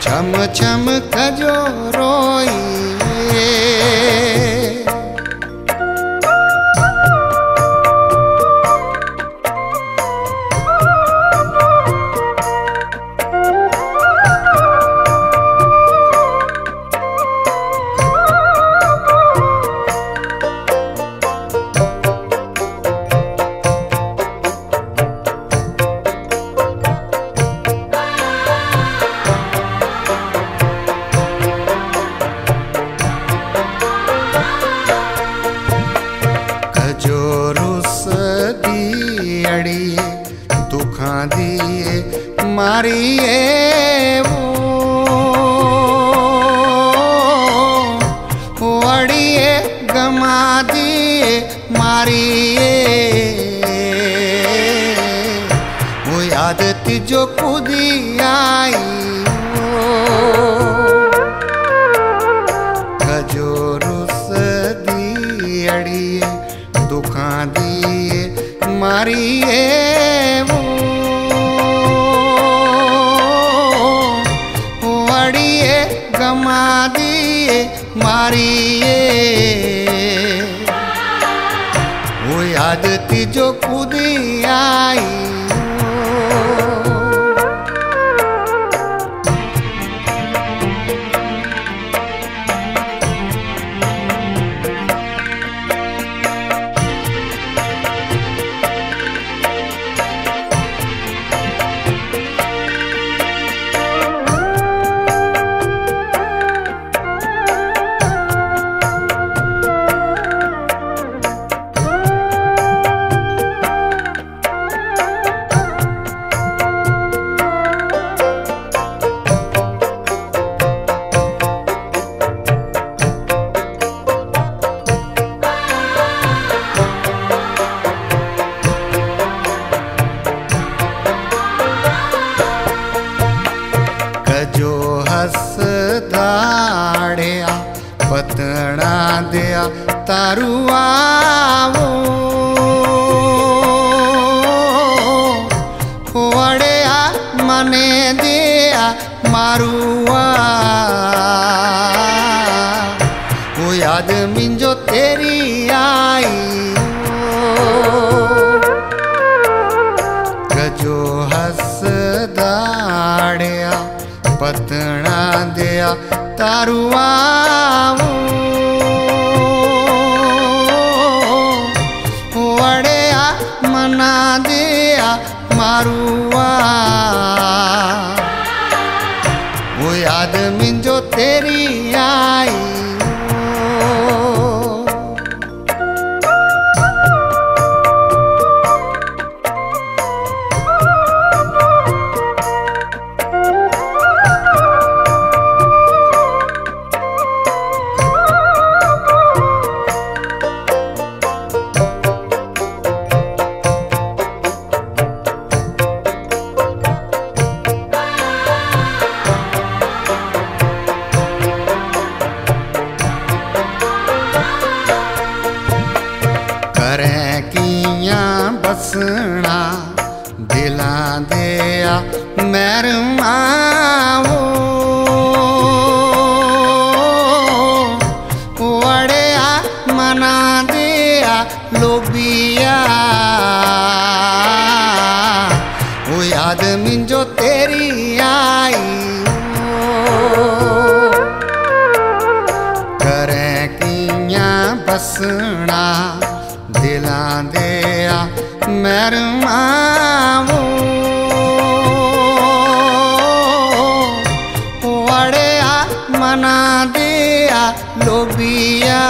छम छम खजो रोई। लोबिया। वो याद मिंजो तेरी आई करें किया बसना दिला दिया मरमा मना दिया लोबिया।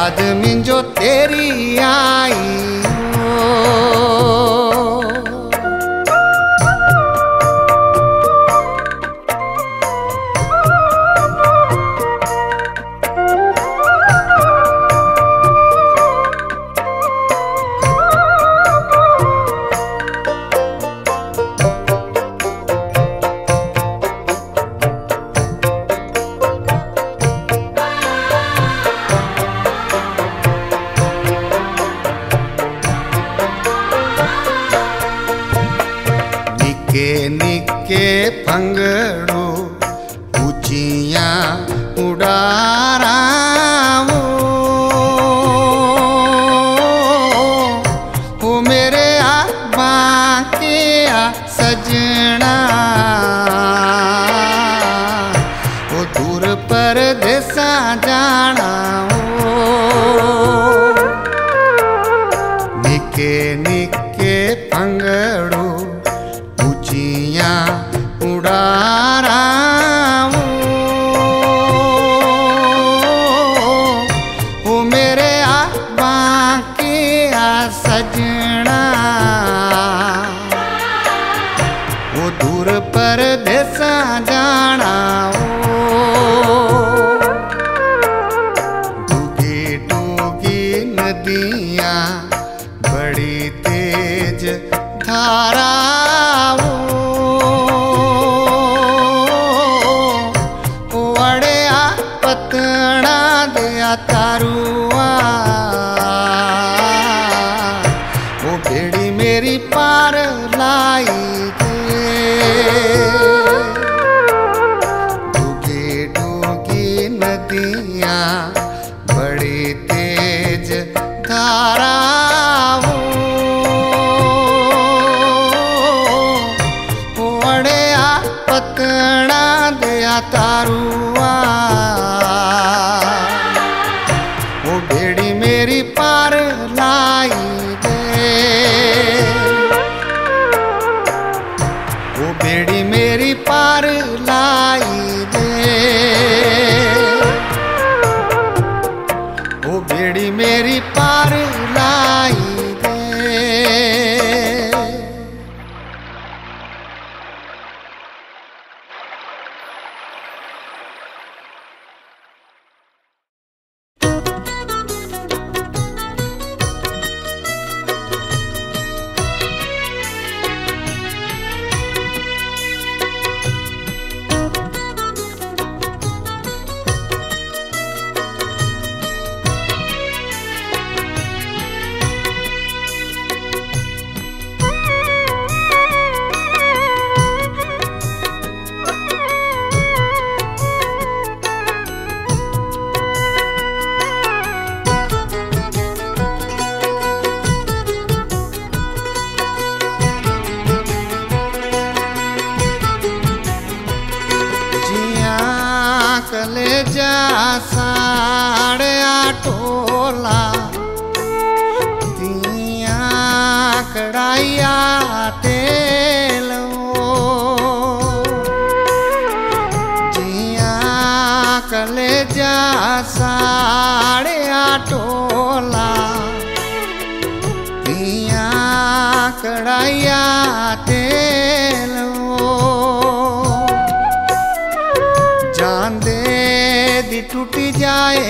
याद मिंजो तेरी आई। കാണാ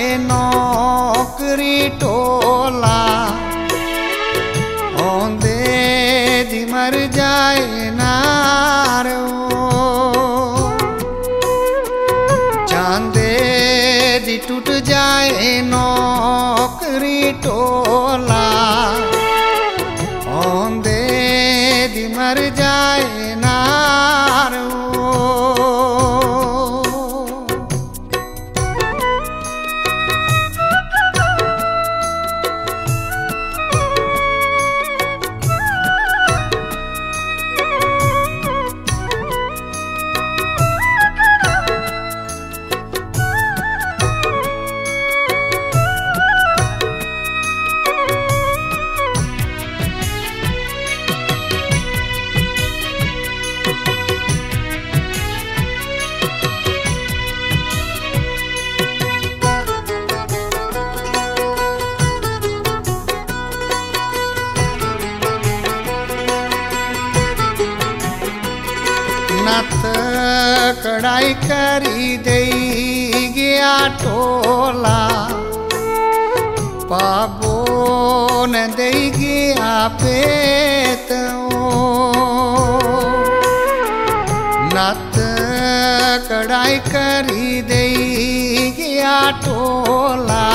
રે નોકરી ટોલા ઓંદે દી મર જાય નાર जी દી તૂટ જાય तोला। पाबोन देगी आप नत कड़ाई करी देगी टोला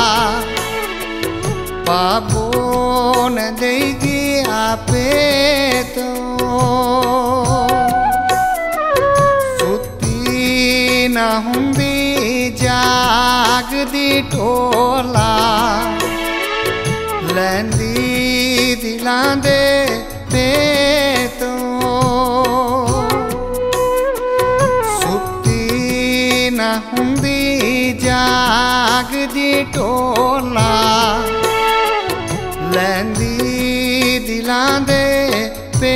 पाबोन देगी आपे तो। सुती ना हुंदी अगदी टोला लंदी दिला दे ते तो सुक्ति न हुंदी जागदी टोला लंदी दिला दे पे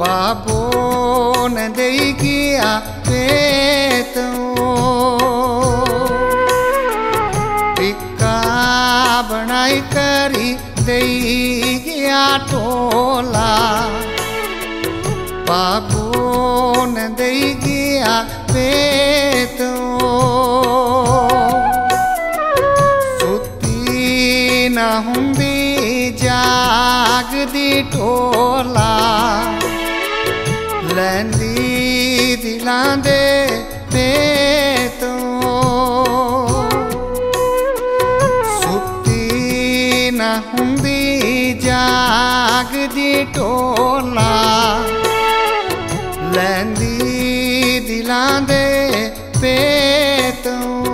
पापो न दई किया पेत टिक्का बनाई करी दई टोला। पापो न दई पेत सुती न हुंदी जाग टोला ਨਾ ਦੇ ਤੇ ਤੂੰ। ਸੁੱਤੀ ਨਾ ਹੁੰਦੀ, ਜਾਗ ਦੀ ਟੋਲਾ ਲੈਂਦੀ ਦਿਲਾਂ ਦੇ ਪੇ ਤੂੰ।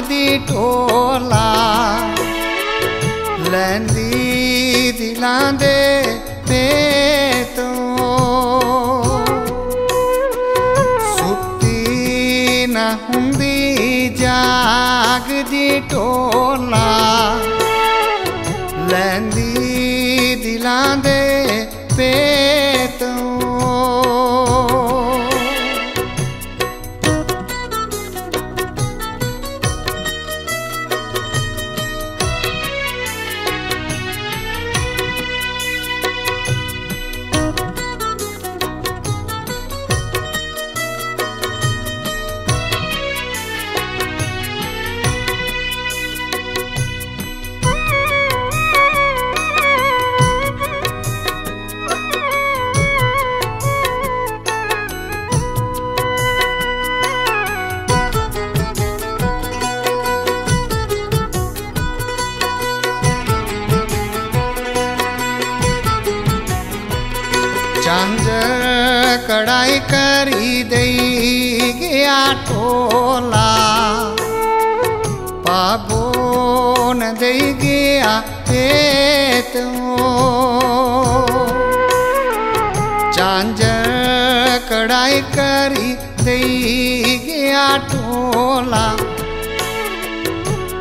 ਜਾਗਦੀ ਢੋਲਾ ਲੈਂਦੀ ਦਿਲਾਂ ਦੇ ਪੇਤੋਂ ਸੁੱਤੀ ਨਾ ਹੁੰਦੀ ਜਾਗਦੀ ਢੋਲਾ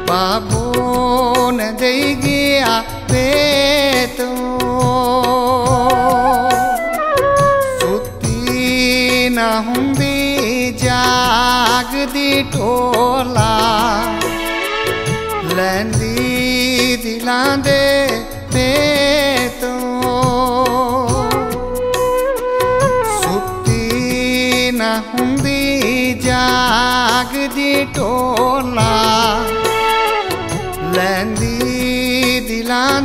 બાબો ન જઈ ગયા પેતો સુતી ન હુંદી જાગદી ઢોલા ਲੈਂਦੀ ਦਿਲਾਂ ਦੇ ਤੇ ਤੋਂ ਸੁੱਤੀ ਨਾ ਹੁੰਦੀ ਜਾਗਦੀ ਢੋਲਾ ਲੈਂਦੀ ਦਿਲਾਂ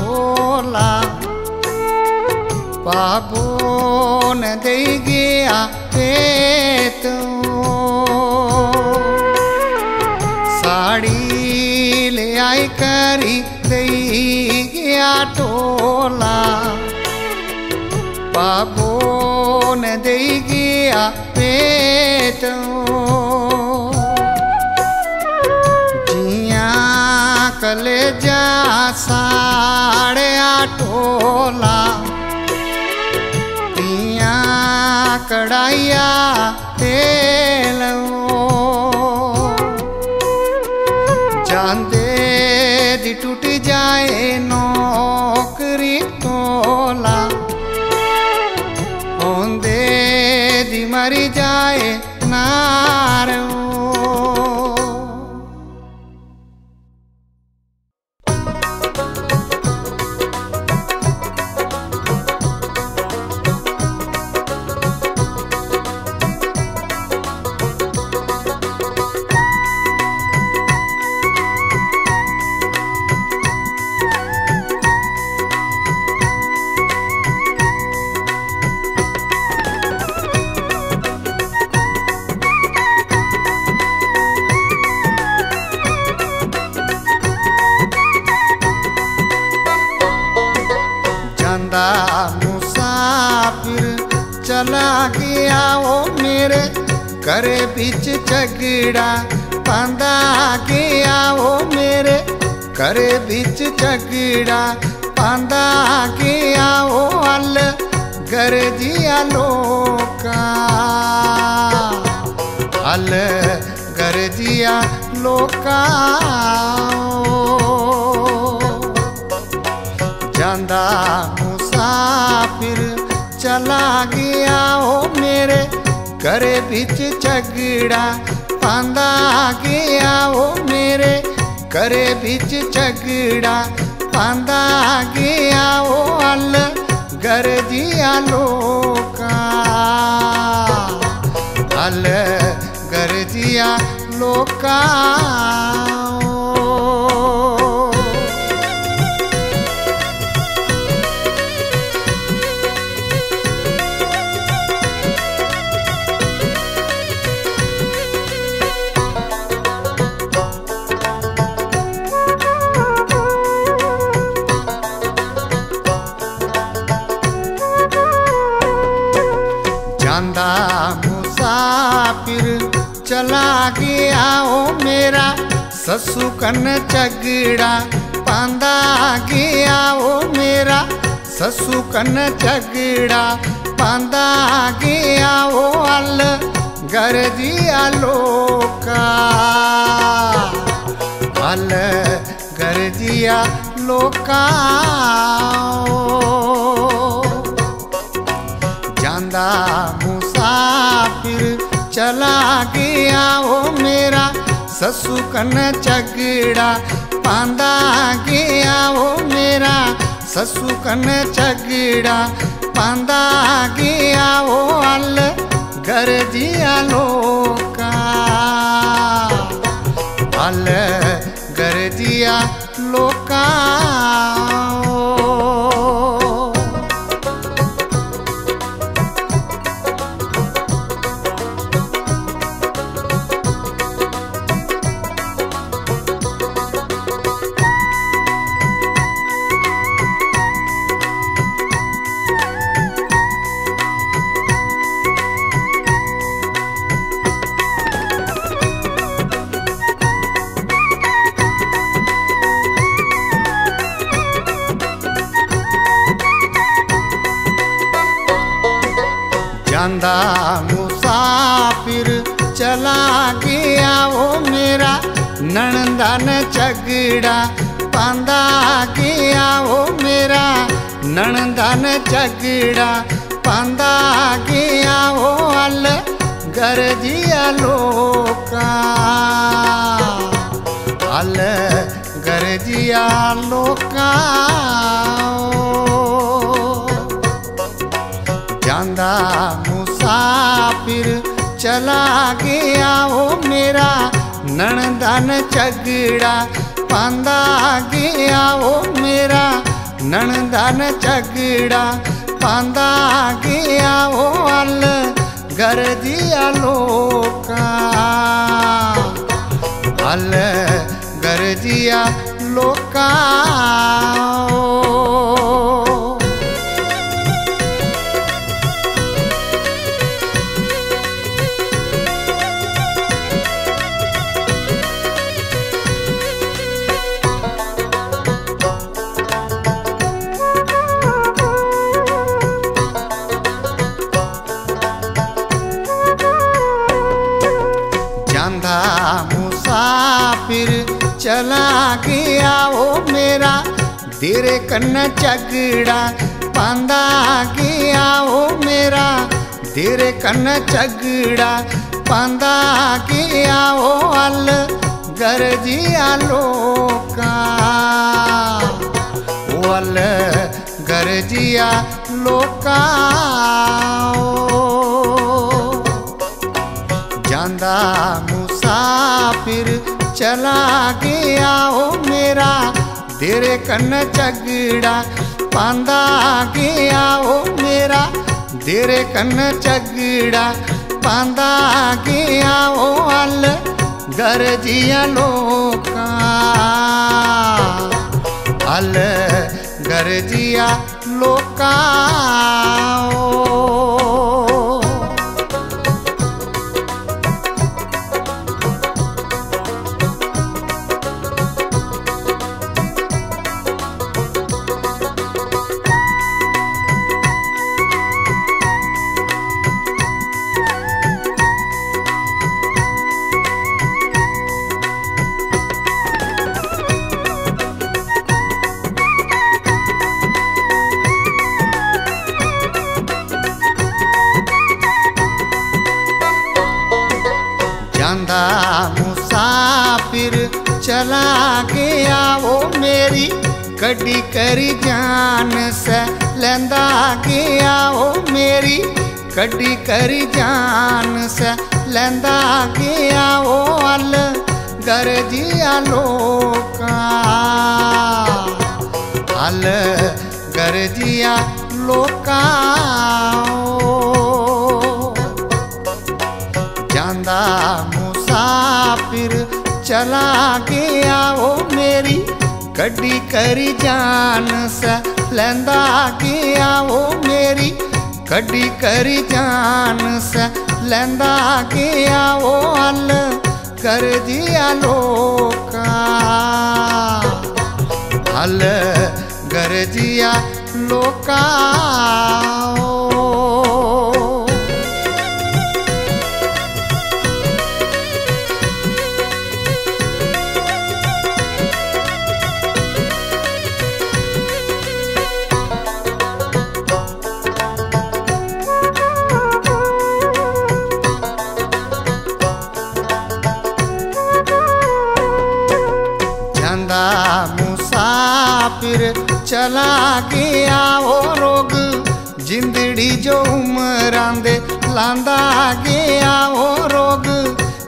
टोला बाबू दई गया पेत साड़ी ले आई करी दई गया टोला। बाबू दई गया पेत जियाँ कलेजा साड़िया ढोला पिया कढ़ाइया तेल जाते टूट जाए न ਵਿੱਚ ਝਗੜਾ ਪਾਂਦਾ ਗਿਆ ਉਹ ਹੱਲ ਗਰਜੀਆ ਲੋਕਾਂ ਹਲ ਗਰਜੀਆ ਲੋਕਾਂ ਜਾਂਦਾ ਮੁਸਾਫਿਰ ਚਲਾ ਗਿਆ ਉਹ ਮੇਰੇ ਘਰੇ ਵਿੱਚ ਝਗੜਾ ਪਾਂਦਾ ਗਿਆ ਉਹ ਮੇਰੇ ਘਰੇ ਵਿੱਚ ਝਗੜਾ ਪਾਂਦਾ ਗਿਆ ਉਹ ਹਲ ਗਰਜੀਆ ਲੋਕਾਂ ਹਲ ਗਰਜੀਆ ਲੋਕਾਂ चला गया ओ मेरा ससु कन झगड़ा पांदा गया ओ मेरा ससु कन झगड़ा पांदा गया ओ अल गरजिया लोका अल गरजिया लोका ਜਾਂਦਾ चला गया वो मेरा ससु कन चगड़ा। पांदा गया वो मेरा ससु कन चगड़ा। पांदा गया वो अल घर जिया लोका अल घर जिया लोका अंधा मुसाफिर चला गया वो मेरा। नणंदन झगड़ा पांदा गया वो मेरा। नणंदन झगड़ा पांदा गया वो अल गरजिया लोका अल गरजिया लोका ਜਾਂਦਾ ਮੁਸਾਫਿਰ ਚਲਾ ਗਿਆ ਉਹ ਮੇਰਾ ਨਣਦਨ ਝਗੜਾ ਪਾਂਦਾ ਗਿਆ ਉਹ ਮੇਰਾ ਨਣਦਨ ਝਗੜਾ ਪਾਂਦਾ ਗਿਆ ਉਹ ਹਲ ਗਰਜੀਆ ਲੋਕਾਂ ਹਲ ਗਰਜੀਆ ਲੋਕਾਂ ਚਲਾ ਗਿਆ ਉਹ ਮੇਰਾ ਤੇਰੇ ਕੰਨ ਝਗੜਾ ਪਾਂਦਾ ਗਿਆ ਉਹ ਮੇਰਾ ਤੇਰੇ ਕੰਨ ਝਗੜਾ ਪਾਂਦਾ ਗਿਆ ਉਹ ਹਲ ਗਰਜੀਆ ਲੋਕਾਂ ਉਹ ਹਲ ਗਰਜੀਆ ਲੋਕਾਂ ਜਾਂਦਾ ਮੁਸਾਫਿਰ चला गया ओ मेरा। तेरे कन झगड़ा पांदा गया ओ मेरा। तेरे कन झगड़ा पांदा गया ओ अल घर जिया लोग अल घर जिया लोका। कड़ी करी जान से लेंदा गया वो अल गरजिया लोका अल गरजिया लोका ਜਾਂਦਾ ਮੁਸਾਫਿਰ ਚਲਾ ਗਿਆ ਉਹ ਮੇਰੀ ਗੱਡੀ ਕਰੀ ਜਾਨ ਸ ਲੈਂਦਾ ਗਿਆ ਉਹ ਮੇਰੀ कड़ी करी जान स, लेंदा गया वो अल, कर दिया लोका। अल, कर दिया लोका। चला गया वो रोग। जिंदड़ी जो उमरांदे, लांदा गया वो रोग।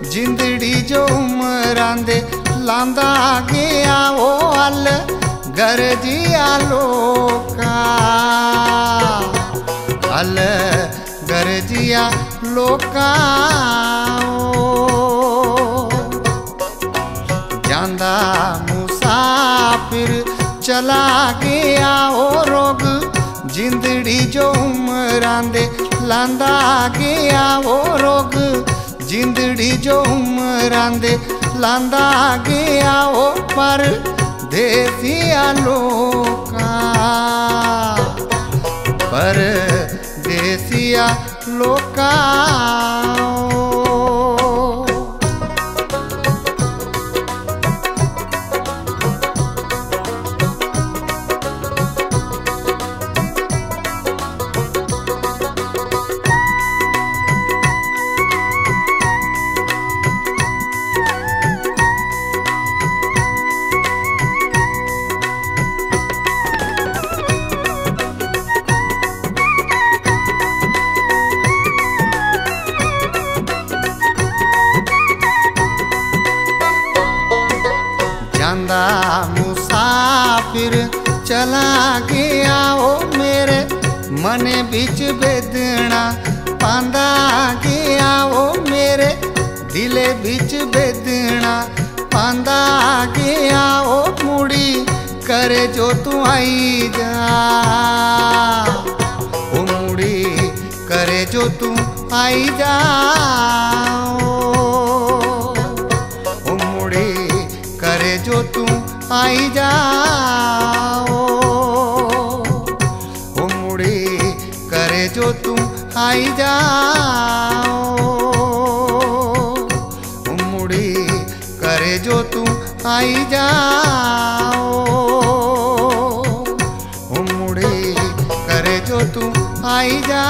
जिंदड़ी जो उमरांदे, लांदा गया वो अल। गरजिया लोका अल गरजिया लोका ਜਾਂਦਾ चला गया ओ रोग। जिंदड़ी जो उमरांदे लांदा गया ओ रोग। जिंदड़ी जो उमरांदे लांदा गया ओ पर देसिया लोका। पर देसिया लोका। चला गया, ओ मेरे मन बिच बेदना पांदा गया, ओ मेरे दिल बिच बेदना पांदा गया, ओ मुड़ी करे जो तू आई जा। ओ मुड़ी करे जो तू आई जा। जो तू आई जा। आई जा ओ मुड़ी करे जो तू आई जाओ। मुड़ी करे जो तू आई जा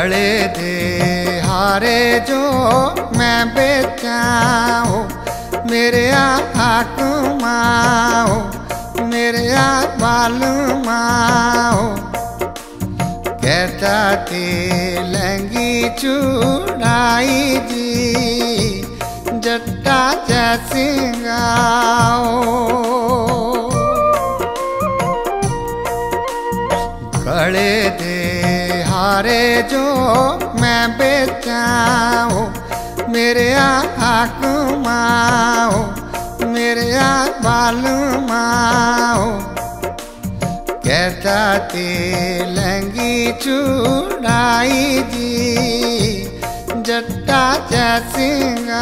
गले दे हारे जो मैं बेचाओ मेरे हाक माओ मेरे बाल माओ कहता ते लंगी चुड़ाई जी, जट्टा जैसिंगाओ गले हारे जो मैं बेचाओ मेरे हाक माओ मेरे बाल माओ कहता ते लंगी चुड़ाई जी, जट्टा जैसिंगाओ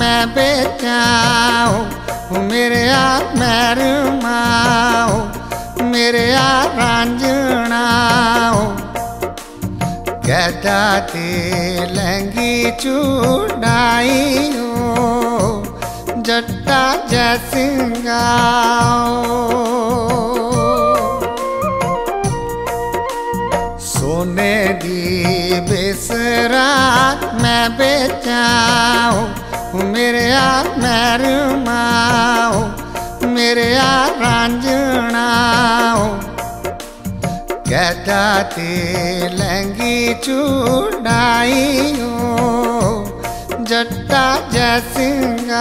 मैं बेचाओ मेरे आ मैरमाओ मेरे आ रांझणाओ कहता ते लंगी चुड़ाई हो जट्टा जैसिंगाओ कहता ते लंगी हो जट्टा जैसिंगाओ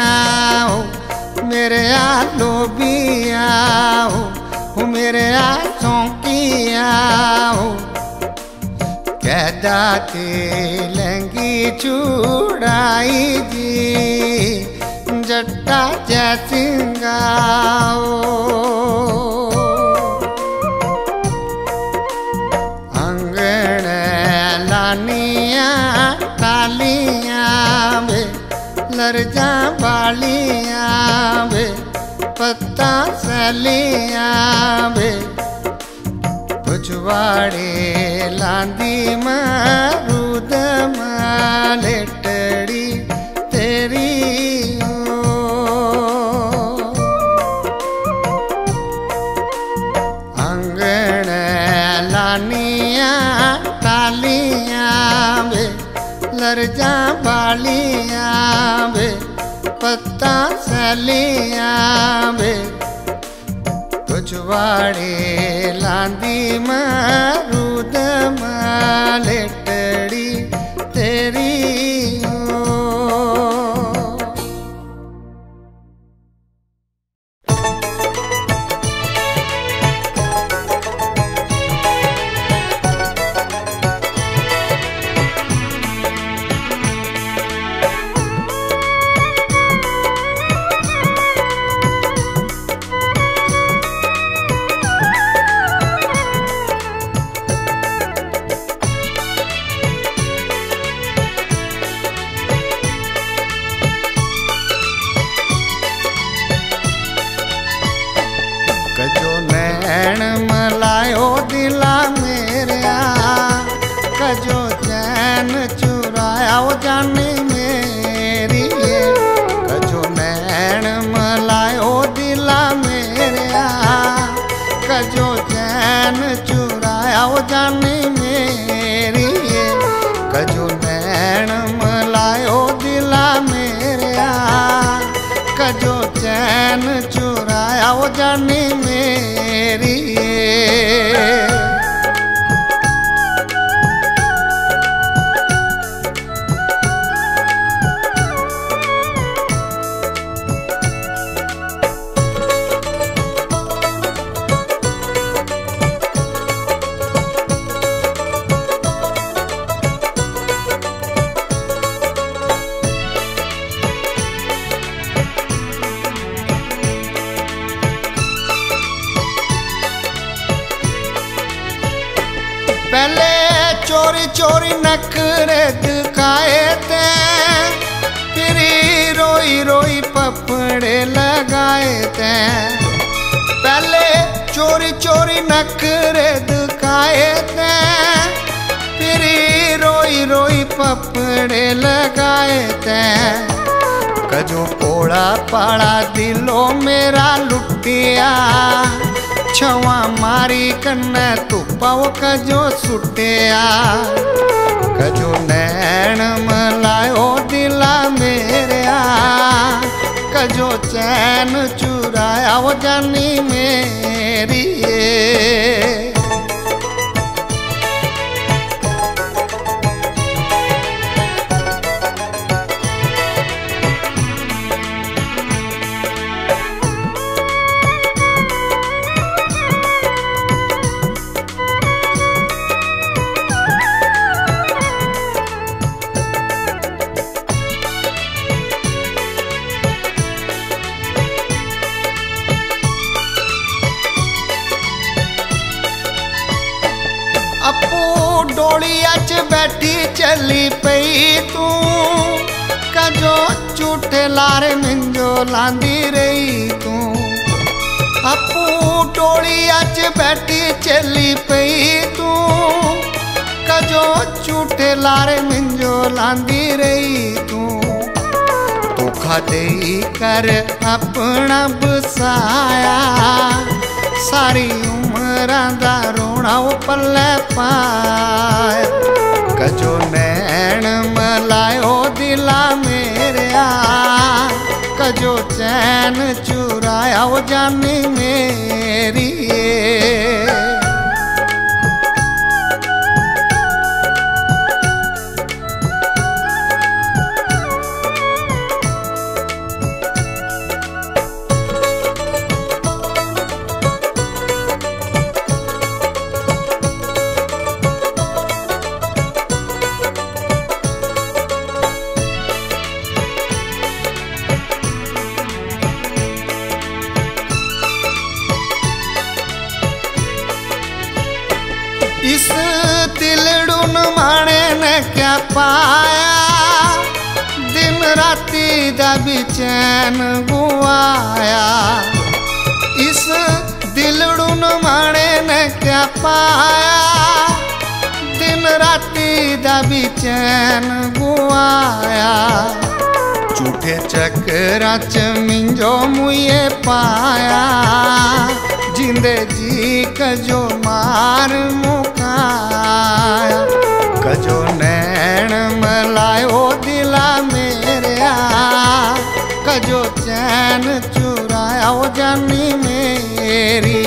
बेचाओ मेरे आलो बिया हो मेरे आसों की आओ कैदा ते लंगी चूड़ाई जी जट्टा जैसिंगाओ लिया जडे लांदी मा सलियाँ वे पुछवाड़े लांदी मारू मालेटड़ी कजो नैण कन्ने तुपाओ कजो सुटिया कजो नैण मलायो दिला मेरिया। कजो चैन चुराया वो जानी मेरी। ये। ਡੋਲੀਆਂ 'ਚ ਬੈਠੀ ਚੱਲੀ ਪਈ ਤੂੰ। ਕਜੋ ਝੂਠੇ ਲਾਰੇ ਮਿੰਜੋ ਲਾਂਦੀ ਰਹੀ ਤੂੰ। ਆਪੂ ਡੋਲੀਆਂ 'ਚ ਬੈਠੀ ਚੱਲੀ ਪਈ ਤੂੰ। ਕਜੋ ਝੂਠੇ ਲਾਰੇ ਮਿੰਜੋ ਲਾਂਦੀ ਰਹੀ ਤੂੰ। ਧੋਖਾ ਦੇਈ ਕਰ ਆਪਣਾ ਬਸਾਇਆ ਸਾਰੀ ਉਮਰਾਂ ਦਾ ਰੋਣਾ ਉਹ ਪੱਲੇ ਪਾਇਆ। ਕਜੋ ਨੈਣ ਮਲਾਇਓ ਦਿਲਾ ਮੇਰਿਆ। ਕਜੋ ਚੈਨ ਚੁਰਾਇਆ ਉਹ ਜਾਨੀ ਮੇਰੀ इस पाया। दिन राती दा बेचैन गुआया। इस दिलड़ुन माणे ने क्या पाया? दिन राती दा बेचैन गुआया। झूठे चक्कर च मिंजो मुए पाया। जिंदे जी कजो मार मुकाया। कजो मलायो दिला मेरिया कजो चैन चुराया जानी मेरी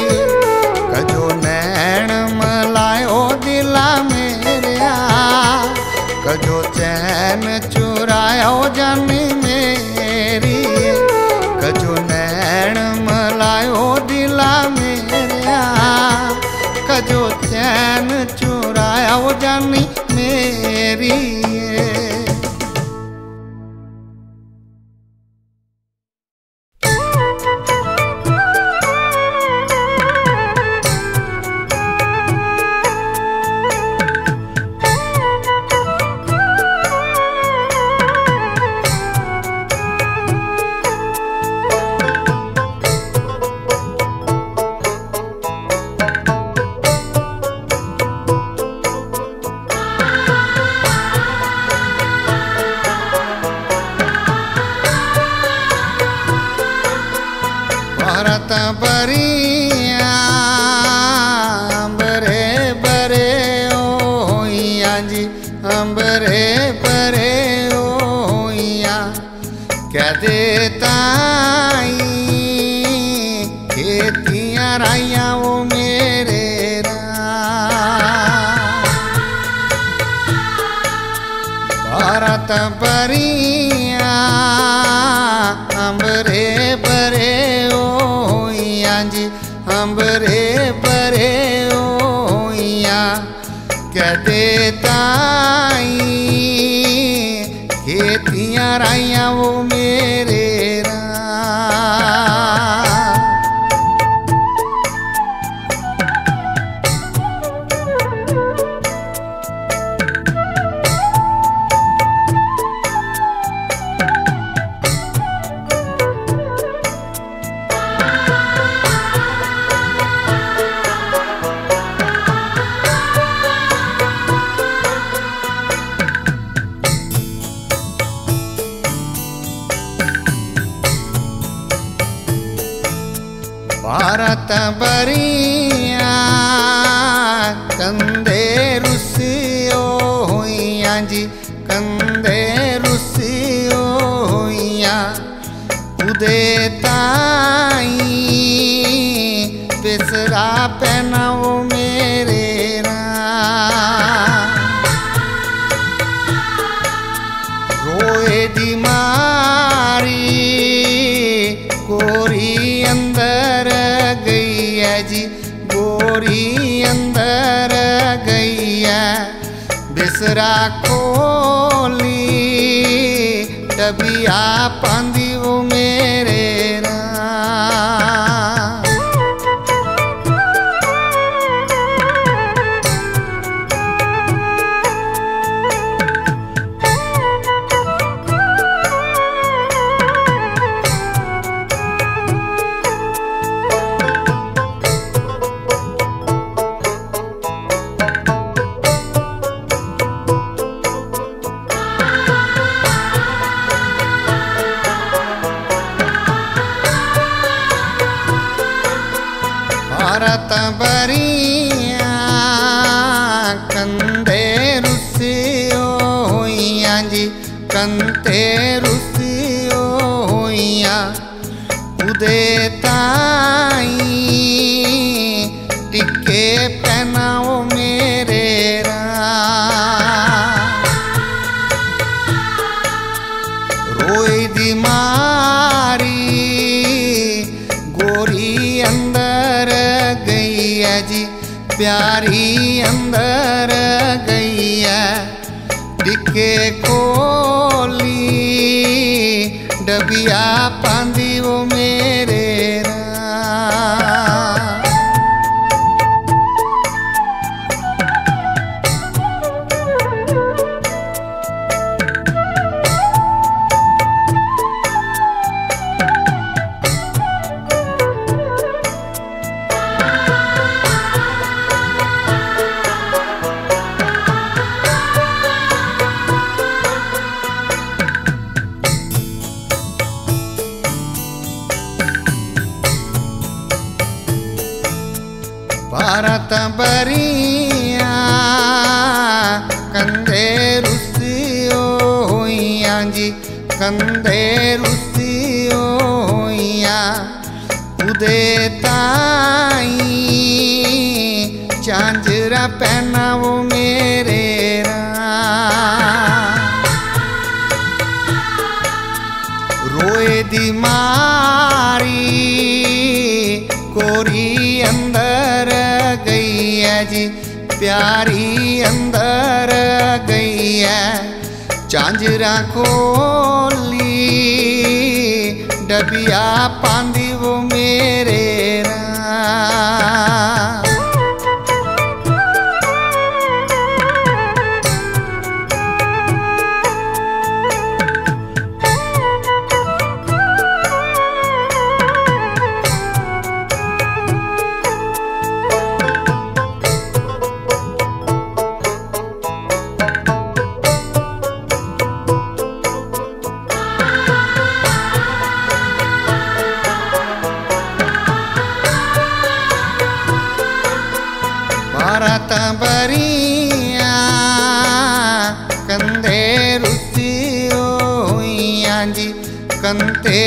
प्यारी अंदर गैया दिखे कोली डबिया यारी अंदर गई है चांजरा खोली डबिया पांदी वो मेरे रा ವಂದೇ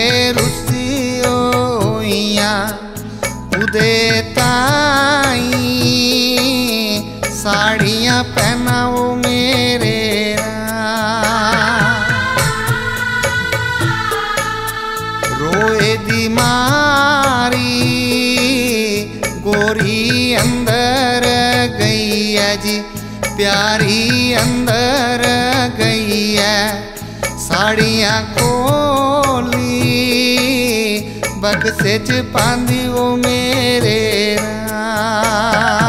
अग सेज पांदी वो मेरे राम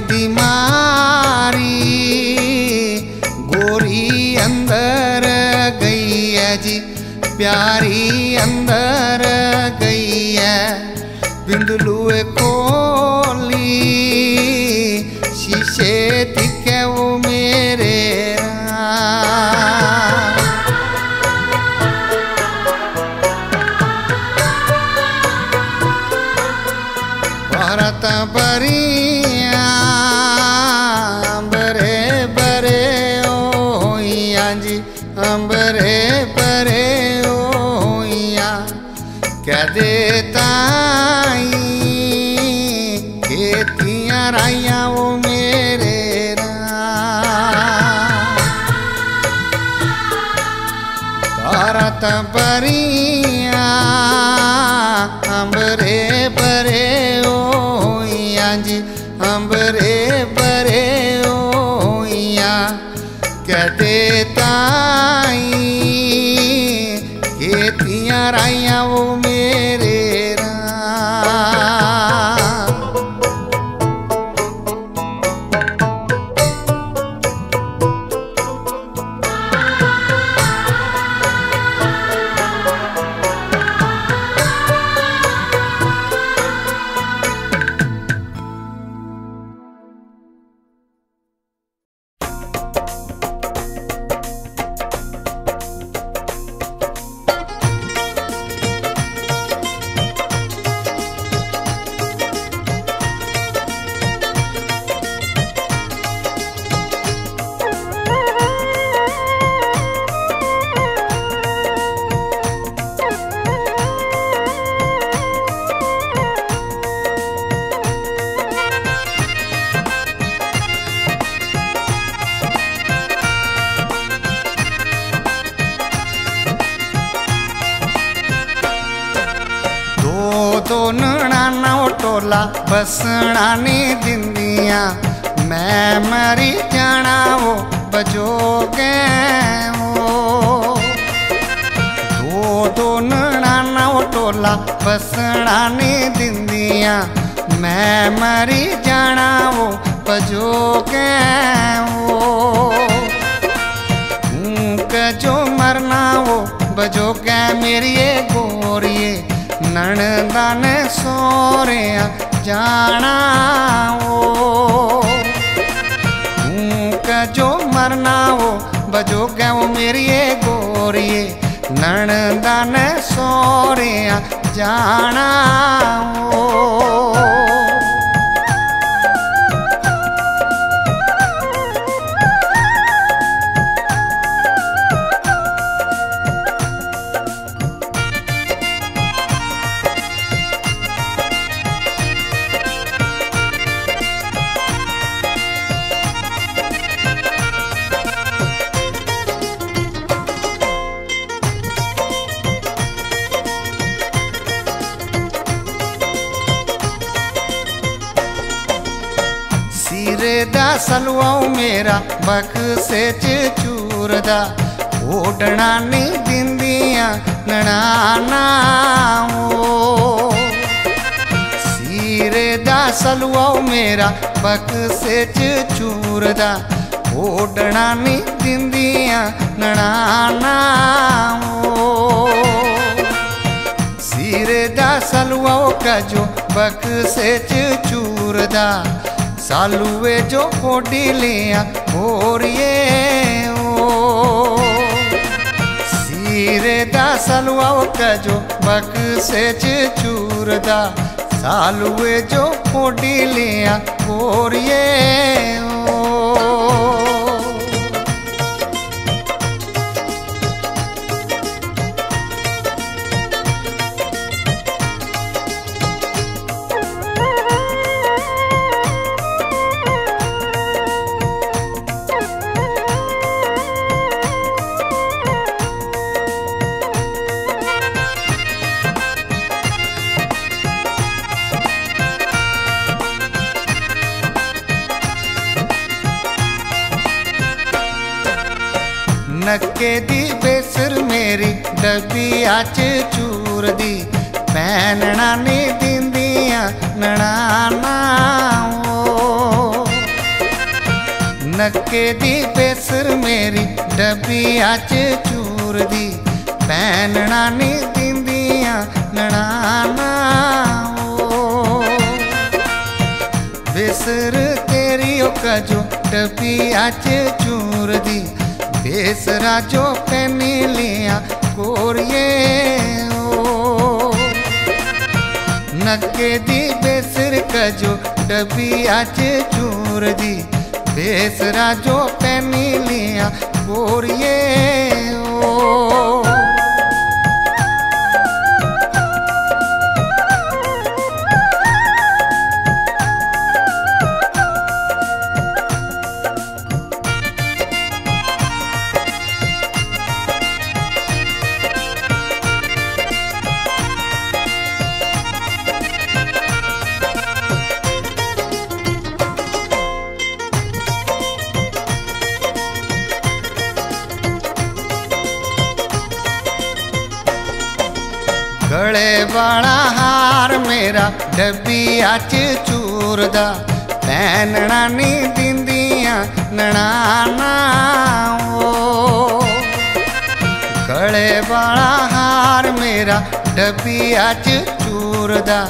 बीमारी गोरी अंदर गई है जी प्यारी अंदर गई है। बिंदलू Maranhão, me ਟੋਲਾ ਬਸਣਾ ਨੀ ਦਿੰਦੀਆਂ ਮੈਂ ਮਰੀ ਜਾਣਾ ਉਹ ਬਜੋਗੇ ਉਹ ਦੋ ਦੋ ਨਣਾਨਾ ਟੋਲਾ ਬਸਣਾ ਨੀ ਦਿੰਦੀਆਂ ਮੈਂ ਮਰੀ ਜਾਣਾ ਉਹ ਬਜੋਗੇ ਉਹ ऊंक जो मरना वो बजो कै मेरिए गोरिए नणदान सोरे जाना वो जो मरना वो बजो वो मेरिए गोरिए। नणदान सोरिया जाना वो ਚੂਰਦਾ ਓਡਣਾ ਨਹੀਂ ਦਿੰਦੀਆਂ ਨਣਾਨਾ ਓ ਸਿਰੇ ਦਾ ਸਲਵਾਉ ਮੇਰਾ ਬਕਸੇ ਚ ਚੂਰਦਾ ਓਡਣਾ ਨਹੀਂ ਦਿੰਦੀਆਂ ਨਣਾਨਾ ਓ ਸਿਰੇ ਦਾ ਸਲਵਾਉ ਕਜੋ ਬਕਸੇ ਚ ਚੂਰਦਾ ਸਾਲੂਏ ਜੋ ਕੋਡੀ ਲਿਆ ਹੋਰੀਏ। रे दा सालुआओ कजो बक से चूर सालुए जो फोडी लिया कोरिए ਮੇਰੀ ਡੱਬੀਆਂ ਚ ਚੂਰਦੀ ਪੈਣਣਾ ਨਹੀਂ ਦਿੰਦੀਆਂ ਨਣਾਨਾ ਓ ਨੱਕੇ ਦੀ ਬੇਸਰ ਮੇਰੀ, ਡੱਬੀਆਂ ਚ ਚੂਰਦੀ ਪੈਣਣਾ ਨਹੀਂ ਦਿੰਦੀਆਂ ਨਣਾਨਾ ਓ ਬੇਸਰ ਤੇਰੀ ਉਹ ਕਜੋ, ਡੱਬੀਆਂ ਚ ਚੂਰਦੀ ਬੇਸਰਾ ਜੋ ਪੈਨੀ ਲਿਆ ತೋರಿಯೇ नके दी बेसर कजो डबी आज चूर दी। बेसरा जो पैमिलिया बोरिए ओ। ਡੱਬੀਆਂ ਚ ਚੂਰਦਾ ਭੈਣਣਾ ਨਹੀਂ ਦਿੰਦੀਆਂ ਨਣਾਨਾ ਓ ਗਲੇ ਵਾਲਾ ਹਾਰ ਮੇਰਾ ਡੱਬੀਆਂ ਚ ਚੂਰਦਾ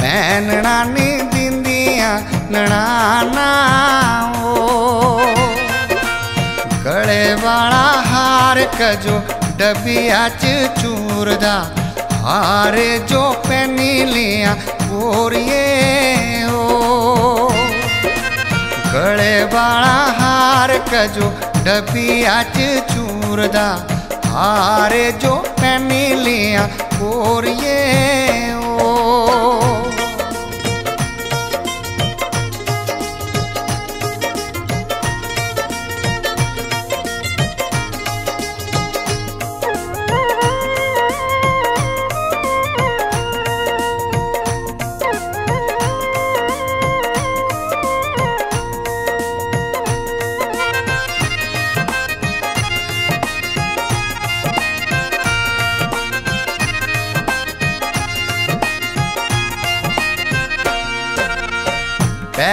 ਭੈਣਣਾ ਨਹੀਂ ਦਿੰਦੀਆਂ ਨਣਾਨਾ ਓ ਗਲੇ ਵਾਲਾ ਹਾਰ ਕਜੋ ਡੱਬੀਆਂ ਚ ਚੂਰਦਾ, ਹਾਰ ਜੋ ਪੈਨੀ ਲਿਆ मोरिए ओ। गले वाला हार कजो डबिया चूरदा। हारे जो पहनी लिया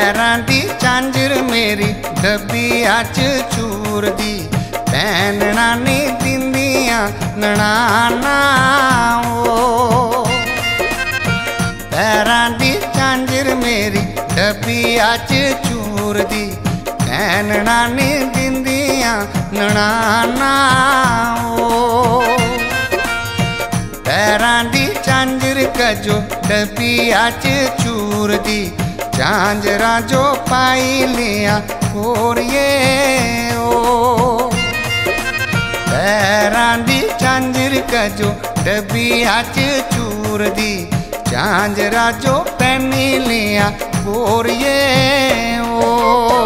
ਪੈਰਾਂ ਦੀ ਚਾਂਜਰ ਮੇਰੀ ਡੱਬੀਆਂ ਚ ਚੂਰਦੀ ਪੈਨਣਾ ਨਹੀਂ ਦਿੰਦੀਆਂ ਨਣਾਨਾ ਓ ਪੈਰਾਂ ਦੀ ਚਾਂਜਰ ਮੇਰੀ ਡੱਬੀਆਂ ਚ ਚੂਰਦੀ ਪੈਨਣਾ ਨਹੀਂ ਦਿੰਦੀਆਂ ਨਣਾਨਾ ਓ ਪੈਰਾਂ ਦੀ ਚਾਂਜਰ ਕਜੋ ਡੱਬੀਆਂ ਚ झांजरा जो पाई लिया और ये ओ दी झांझर कजो जो आज चूर दी। झांजरा जो पहनी लिया और ओ।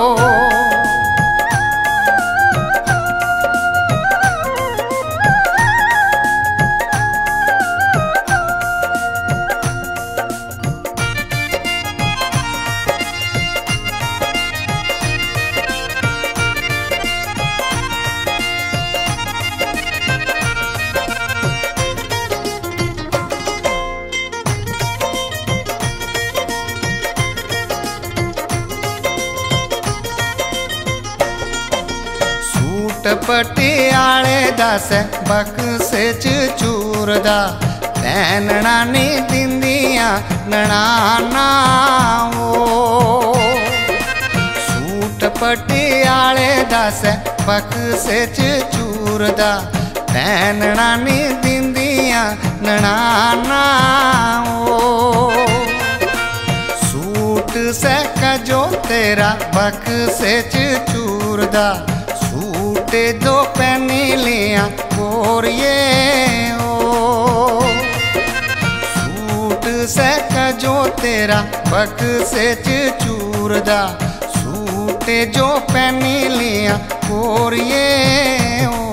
ਪਟਿਆਲੇ ਦਾ ਸੈ ਬਕਸੇ ਚ ਚੂਰਦਾ ਪੈਨਣਾ ਨਹੀਂ ਦਿੰਦੀਆਂ ਨਣਾਨਾ ਓ। ਸੂਟ ਪਟਿਆਲੇ ਦਾ ਸੈ ਬਕਸੇ ਚ ਚੂਰਦਾ ਪੈਨਣਾ ਨਹੀਂ ਦਿੰਦੀਆਂ ਨਣਾਨਾ ਓ। ਸੂਟ ਸਹਿ ਜੋ ਤੇਰਾ, ਬਕਸੇ ਚ ਚੂਰਦਾ ਸੂਟੇ ਦੋ ਪੈਨੀ ਲਿਆ ਕੋਰੀਏ ਓ ਸੂਟ ਸਹਿ ਜੋ ਤੇਰਾ ਬਕਸੇ ਚ ਚੂਰਦਾ ਸੂਟੇ ਜੋ ਪੈਨੀ ਲਿਆ ਕੋਰੀਏ ਓ